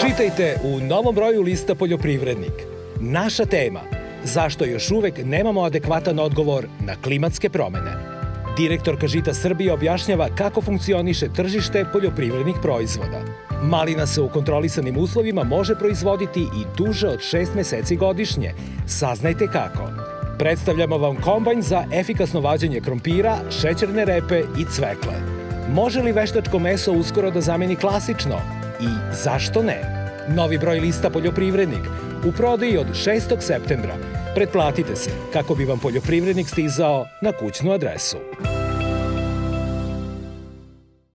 Čitajte u novom broju lista Poljoprivrednik. Naša tema – zašto još uvek nemamo adekvatan odgovor na klimatske promene. Direktorka Žita Srbije objašnjava kako funkcioniše tržište poljoprivrednih proizvoda. Malina se u kontrolisanim uslovima može proizvoditi i duže od 6 meseci godišnje. Saznajte kako. Predstavljamo vam kombajn za efikasno vađenje krompira, šećerne repe i cvekle. Može li veštačko meso uskoro da zameni klasično? I zašto ne? Novi broj lista Poljoprivrednik u prodaji od 6. septembra. Pretplatite se kako bi vam poljoprivrednik stizao na kućnu adresu.